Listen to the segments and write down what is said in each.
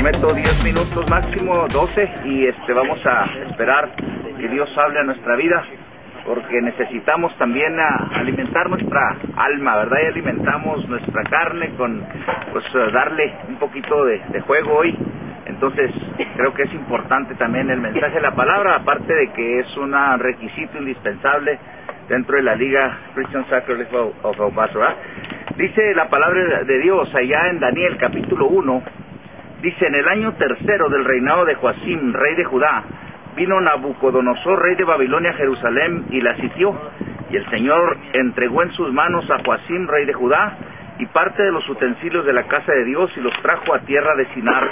prometo 10 minutos máximo, 12, y este vamos a esperar que Dios hable a nuestra vida, porque necesitamos también alimentar nuestra alma, ¿verdad? Y alimentamos nuestra carne con, pues, darle un poquito de, de juego hoy. Entonces, creo que es importante también el mensaje de la palabra, aparte de que es un requisito indispensable dentro de la Liga Christian Sacred of Obasra. Dice la palabra de Dios allá en Daniel capítulo 1, dice, en el año tercero del reinado de Joacim, rey de Judá, vino Nabucodonosor, rey de Babilonia, a Jerusalén, y la sitió. Y el Señor entregó en sus manos a Joacim, rey de Judá, y parte de los utensilios de la casa de Dios y los trajo a tierra de Sinar,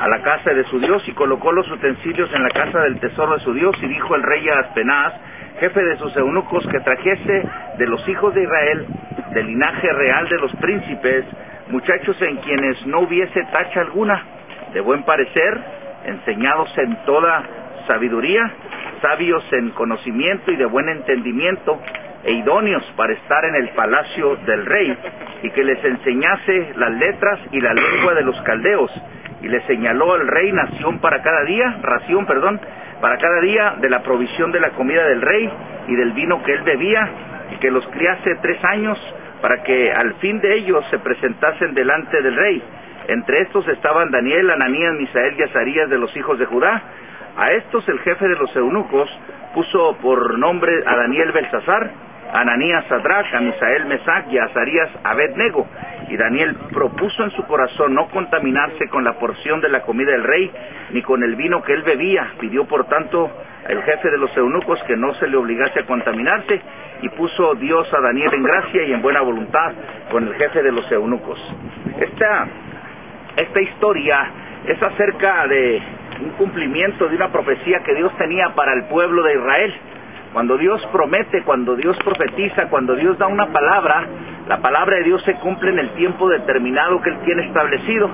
a la casa de su Dios, y colocó los utensilios en la casa del tesoro de su Dios, y dijo el rey a Aspenaz, jefe de sus eunucos, que trajese de los hijos de Israel, del linaje real de los príncipes, muchachos en quienes no hubiese tacha alguna, de buen parecer, enseñados en toda sabiduría, sabios en conocimiento y de buen entendimiento, e idóneos para estar en el palacio del rey, y que les enseñase las letras y la lengua de los caldeos, y le señaló al rey nación para cada día, ración, perdón, para cada día de la provisión de la comida del rey y del vino que él bebía, y que los criase tres años, para que al fin de ellos se presentasen delante del rey. Entre estos estaban Daniel, Ananías, Misael y Azarías de los hijos de Judá. A estos el jefe de los eunucos puso por nombre a Daniel Belsasar, Ananías Sadrach, a Misael Mesac y a Azarías Abednego. Y Daniel propuso en su corazón no contaminarse con la porción de la comida del rey, ni con el vino que él bebía. Pidió por tanto al jefe de los eunucos que no se le obligase a contaminarse, y puso Dios a Daniel en gracia y en buena voluntad con el jefe de los eunucos. Esta, esta historia es acerca de un cumplimiento de una profecía que Dios tenía para el pueblo de Israel. Cuando Dios promete, cuando Dios profetiza, cuando Dios da una palabra, la palabra de Dios se cumple en el tiempo determinado que Él tiene establecido.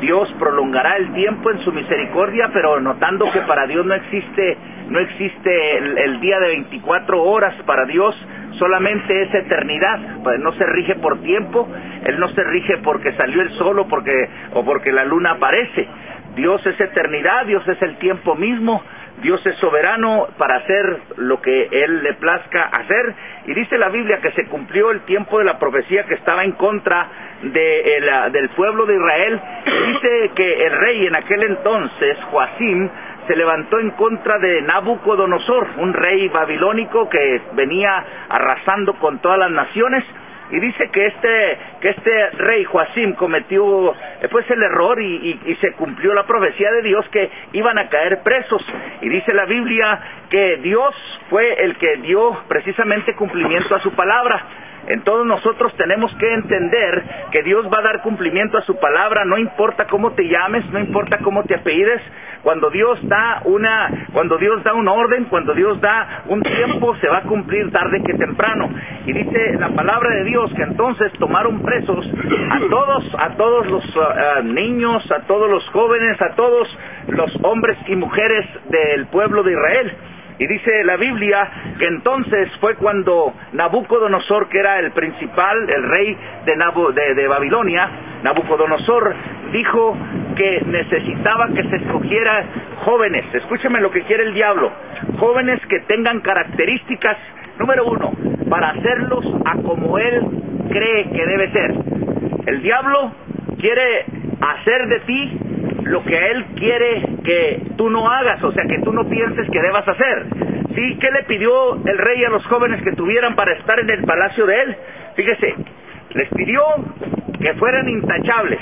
Dios prolongará el tiempo en su misericordia, pero notando que para Dios no existe, no existe el, día de 24 horas para Dios, solamente es eternidad, pues no se rige por tiempo, Él no se rige porque salió el sol o porque, o porque la luna aparece. Dios es eternidad, Dios es el tiempo mismo, Dios es soberano para hacer lo que Él le plazca hacer. Y dice la Biblia que se cumplió el tiempo de la profecía que estaba en contra de del pueblo de Israel. dice que el rey en aquel entonces, Joacim, se levantó en contra de Nabucodonosor, un rey babilónico que venía arrasando con todas las naciones. Y dice que este que este rey Joacim cometió eh, pues el error y, y, se cumplió la profecía de Dios que iban a caer presos. Y dice la Biblia que Dios fue el que dio precisamente cumplimiento a su palabra. Entonces nosotros tenemos que entender que Dios va a dar cumplimiento a su palabra, no importa cómo te llames, no importa cómo te apellides, cuando Dios da una, cuando Dios da un orden, cuando Dios da un tiempo, se va a cumplir tarde que temprano. Y dice la palabra de Dios que entonces tomaron presos a todos, a todos los uh, uh, niños, a todos los jóvenes, a todos los hombres y mujeres del pueblo de Israel y dice la Biblia que entonces fue cuando Nabucodonosor, que era el principal, el rey de, de, Babilonia, Nabucodonosor dijo que necesitaba que se escogiera jóvenes, escúcheme lo que quiere el diablo, jóvenes que tengan características, número uno, para hacerlos a como él cree que debe ser. El diablo quiere hacer de ti lo que Él quiere que tú no hagas, o sea, que tú no pienses que debas hacer. ¿Sí? ¿Qué le pidió el rey a los jóvenes que tuvieran para estar en el palacio de Él? Fíjese, les pidió que fueran intachables,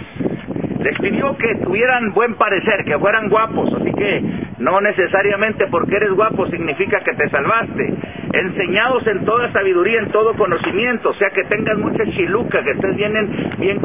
les pidió que tuvieran buen parecer, que fueran guapos, así que no necesariamente porque eres guapo significa que te salvaste. Enseñados en toda sabiduría, en todo conocimiento, o sea que tengas mucha chiluca, que estés bien, bien,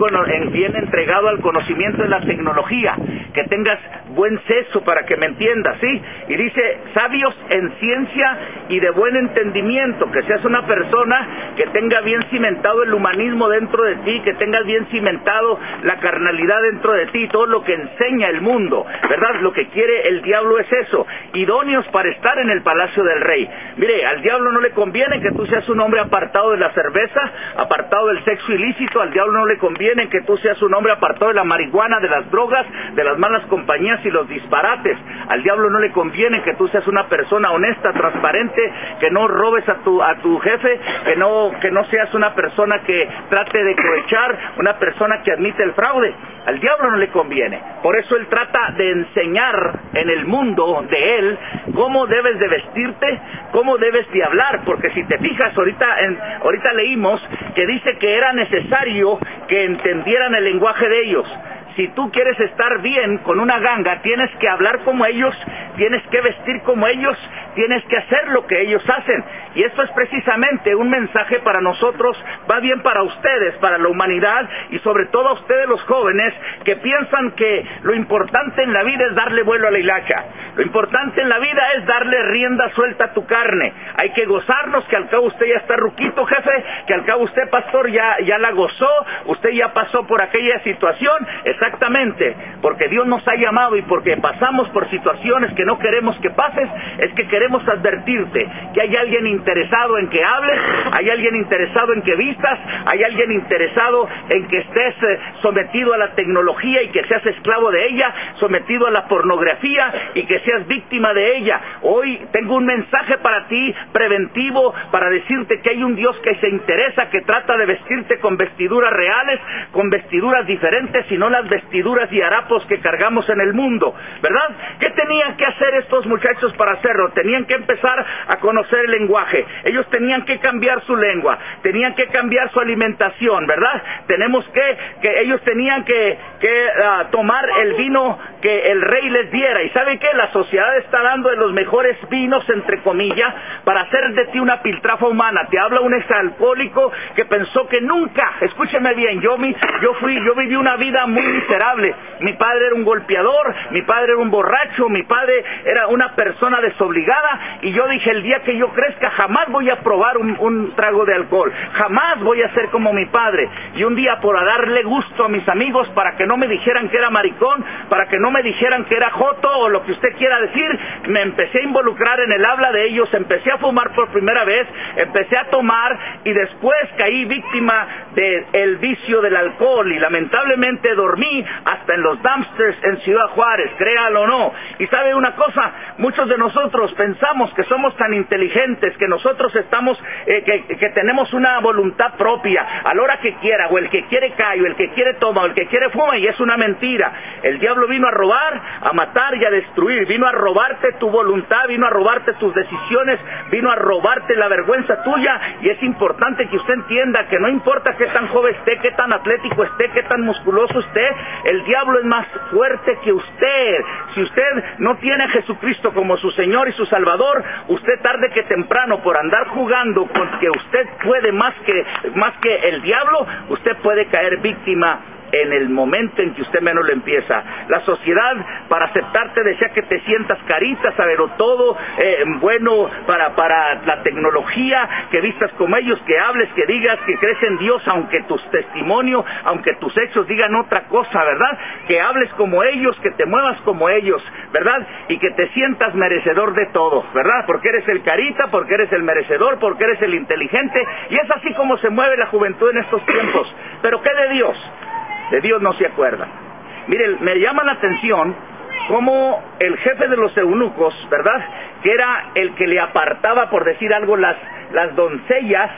bien entregado al conocimiento de la tecnología, que tengas buen seso para que me entiendas, ¿sí? Y dice, sabios en ciencia y de buen entendimiento, que seas una persona que tenga bien cimentado el humanismo dentro de ti, que tengas bien cimentado la carnalidad dentro de ti, todo lo que enseña el mundo, ¿verdad? Lo que quiere el diablo es eso, idóneos para estar en el palacio del rey. Mire, al diablo no le conviene que tú seas un hombre apartado de la cerveza, apartado del sexo ilícito, al diablo no le conviene que tú seas un hombre apartado de la marihuana, de las drogas, de las malas compañías y los disparates. Al diablo no le conviene que tú seas una persona honesta, transparente, que no robes a tu a tu jefe, que no que no seas una persona que trate de cohechar, una persona que admite el fraude. Al diablo no le conviene. Por eso él trata de enseñar en el mundo de él cómo debes de vestirte, cómo debes de hablar, porque si te fijas ahorita en, ahorita leímos que dice que era necesario que entendieran el lenguaje de ellos si tú quieres estar bien con una ganga, tienes que hablar como ellos, tienes que vestir como ellos, tienes que hacer lo que ellos hacen. Y esto es precisamente un mensaje para nosotros, va bien para ustedes, para la humanidad y sobre todo a ustedes los jóvenes que piensan que lo importante en la vida es darle vuelo a la hilacha. Lo importante en la vida es darle rienda suelta a tu carne. Hay que gozarnos que al cabo usted ya está ruquito, jefe, que al cabo usted, pastor, ya, ya la gozó, usted ya pasó por aquella situación, exactamente, porque Dios nos ha llamado y porque pasamos por situaciones que no queremos que pases, es que queremos advertirte que hay alguien interesado en que hables, hay alguien interesado en que vistas, hay alguien interesado en que estés eh, sometido a la tecnología y que seas esclavo de ella, sometido a la pornografía y que seas víctima de ella. Hoy tengo un mensaje para ti preventivo para decirte que hay un Dios que se interesa, que trata de vestirte con vestiduras reales, con vestiduras diferentes y no las vestiduras y harapos que cargamos en el mundo, ¿verdad? ¿Qué tenían que hacer estos muchachos para hacerlo? Que empezar a conocer el lenguaje, ellos tenían que cambiar su lengua, tenían que cambiar su alimentación, ¿verdad? Tenemos que, que ellos tenían que, que ah, tomar el vino que el rey les diera. ¿Y sabe qué? La sociedad está dando de los mejores vinos, entre comillas, para hacer de ti una piltrafa humana. Te habla un exalcohólico que pensó que nunca, escúcheme bien, yo, mi, yo fui, yo viví una vida muy miserable. Mi padre era un golpeador, mi padre era un borracho, mi padre era una persona desobligada y yo dije, el día que yo crezca jamás voy a probar un, trago de alcohol, jamás voy a ser como mi padre. Y un día por darle gusto a mis amigos para que no me dijeran que era maricón, para que no me dijeran que era joto o lo que usted quiera decir, me empecé a involucrar en el habla de ellos, empecé a fumar por primera vez, empecé a tomar y después caí víctima del vicio del alcohol y lamentablemente dormí hasta en los dumpsters en Ciudad Juárez, créalo o no. Y sabe una cosa, muchos de nosotros pensamos que somos tan inteligentes, que nosotros estamos, eh, que, que, tenemos una voluntad propia, a la hora que quiera, o el que quiere cae, o el que quiere toma, o el que quiere fuma, y es una mentira. El diablo vino a robar, a matar y a destruir, vino a robarte tu voluntad, vino a robarte tus decisiones, vino a robarte la vergüenza tuya, y es importante que usted entienda que no importa qué tan joven esté, qué tan atlético esté, qué tan musculoso esté, el diablo es más fuerte que usted. Si usted no tiene a Jesucristo como su Señor y su Salvador, usted tarde que temprano por andar jugando con que usted puede más que más que el diablo, usted puede caer víctima en el momento en que usted menos lo empieza. La sociedad para aceptarte desea que te sientas carita, saber todo eh, bueno para, para la tecnología, que vistas como ellos, que hables, que digas que crees en Dios, aunque tus testimonios, aunque tus hechos digan otra cosa, ¿verdad? Que hables como ellos, que te muevas como ellos, ¿verdad? Y que te sientas merecedor de todo, ¿verdad? Porque eres el carita, porque eres el merecedor, porque eres el inteligente, y es así como se mueve la juventud en estos tiempos. Pero ¿qué de Dios? de Dios no se acuerda. Mire, me llama la atención cómo el jefe de los eunucos, ¿verdad? Que era el que le apartaba, por decir algo, las, las doncellas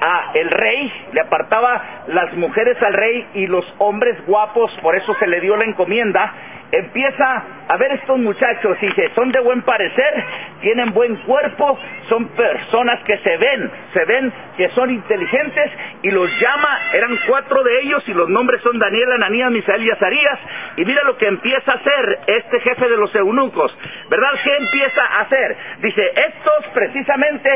a el rey, le apartaba las mujeres al rey y los hombres guapos, por eso se le dio la encomienda, empieza a ver estos muchachos y dice, son de buen parecer, tienen buen cuerpo, son personas que se ven, se ven que son inteligentes y los llama, eran cuatro de ellos y los nombres son Daniel, Ananías, Misael y Azarías y mira lo que empieza a hacer este jefe de los eunucos, ¿verdad? ¿Qué empieza a hacer? Dice, estos precisamente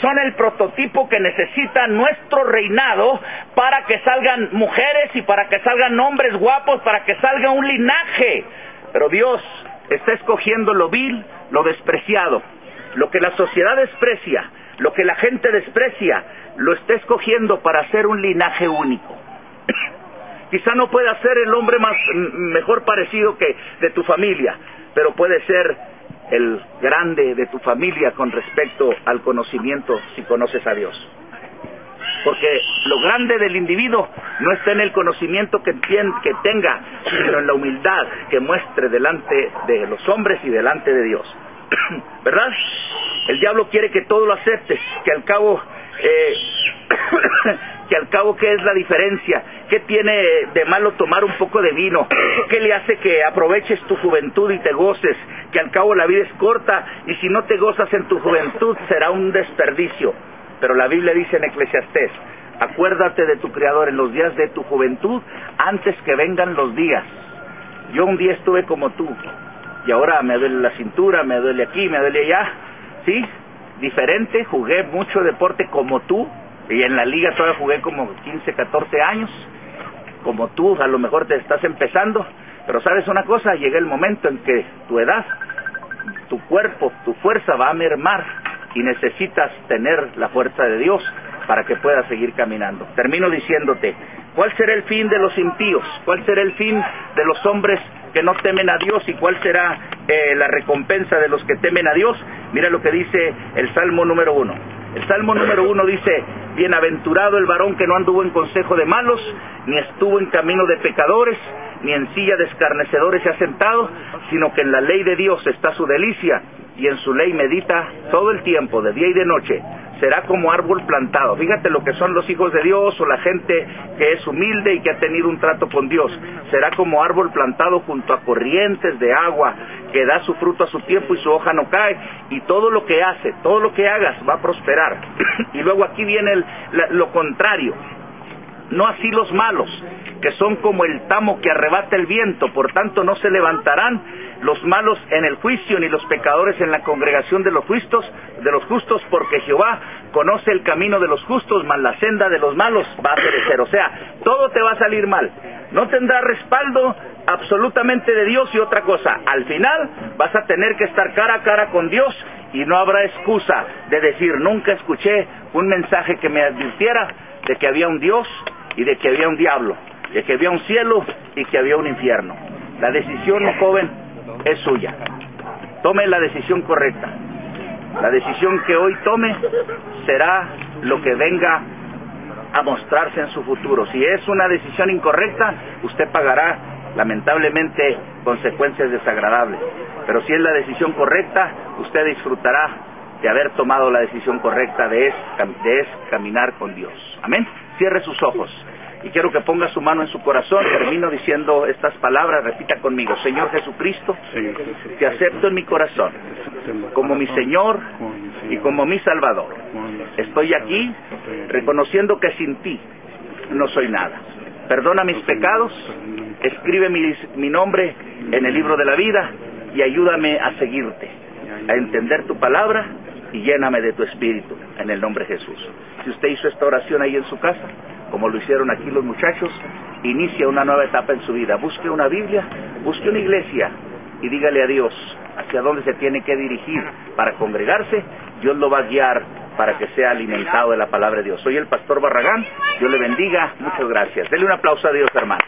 son el prototipo que necesita nuestro reinado para que salgan mujeres y para que salgan hombres guapos, para que salga un linaje Pero Dios está escogiendo lo vil, lo despreciado, lo que la sociedad desprecia, lo que la gente desprecia, lo está escogiendo para ser un linaje único. Quizá no pueda ser el hombre más mejor parecido que de tu familia, pero puede ser el grande de tu familia con respecto al conocimiento si conoces a Dios. Porque lo grande del individuo no está en el conocimiento que, que tenga, sino en la humildad que muestre delante de los hombres y delante de Dios. ¿Verdad? El diablo quiere que todo lo aceptes, que al cabo eh, que al cabo qué es la diferencia, qué tiene de malo tomar un poco de vino, qué le hace que aproveches tu juventud y te goces, que al cabo la vida es corta y si no te gozas en tu juventud será un desperdicio. Pero la Biblia dice en Eclesiastés, acuérdate de tu Creador en los días de tu juventud antes que vengan los días. Yo un día estuve como tú y ahora me duele la cintura, me duele aquí, me duele allá, ¿sí? Diferente, jugué mucho deporte como tú, y en la liga todavía jugué como 15, 14 años, como tú, a lo mejor te estás empezando, pero sabes una cosa, llega el momento en que tu edad, tu cuerpo, tu fuerza va a mermar y necesitas tener la fuerza de Dios para que puedas seguir caminando. Termino diciéndote, ¿cuál será el fin de los impíos? ¿Cuál será el fin de los hombres que no temen a Dios y cuál será eh, la recompensa de los que temen a Dios? Mira lo que dice el Salmo número uno. El Salmo número uno dice, Bienaventurado el varón que no anduvo en consejo de malos, ni estuvo en camino de pecadores, ni en silla de escarnecedores se ha sentado, sino que en la ley de Dios está su delicia, y en su ley medita todo el tiempo, de día y de noche será como árbol plantado. Fíjate lo que son los hijos de Dios o la gente que es humilde y que ha tenido un trato con Dios. Será como árbol plantado junto a corrientes de agua que da su fruto a su tiempo y su hoja no cae. Y todo lo que hace, todo lo que hagas va a prosperar. y luego aquí viene lo contrario. No así los malos, que son como el tamo que arrebata el viento, por tanto no se levantarán los malos en el juicio ni los pecadores en la congregación de los justos, de los justos, porque Jehová conoce el camino de los justos, mas la senda de los malos va a perecer. O sea, todo te va a salir mal. No tendrá respaldo absolutamente de Dios y otra cosa. Al final vas a tener que estar cara a cara con Dios y no habrá excusa de decir, nunca escuché un mensaje que me advirtiera de que había un Dios y de que había un diablo, de que había un cielo y que había un infierno. La decisión, joven, es suya. Tome la decisión correcta. La decisión que hoy tome será lo que venga a mostrarse en su futuro. Si es una decisión incorrecta, usted pagará lamentablemente consecuencias desagradables. Pero si es la decisión correcta, usted disfrutará de haber tomado la decisión correcta de es, de es caminar con Dios. Amén. Cierre sus ojos y quiero que ponga su mano en su corazón. Termino diciendo estas palabras, repita conmigo, Señor Jesucristo, te acepto en mi corazón como mi Señor y como mi Salvador. Estoy aquí reconociendo que sin ti no soy nada. Perdona mis pecados, escribe mi, mi nombre en el libro de la vida y ayúdame a seguirte, a entender tu palabra y lléname de tu espíritu en el nombre de Jesús. Si usted hizo esta oración ahí en su casa, como lo hicieron aquí los muchachos, inicia una nueva etapa en su vida. Busque una Biblia, busque una iglesia y dígale a Dios hacia dónde se tiene que dirigir para congregarse. Dios lo va a guiar para que sea alimentado de la palabra de Dios. Soy el pastor Barragán, Dios le bendiga, muchas gracias. Dele un aplauso a Dios, hermano.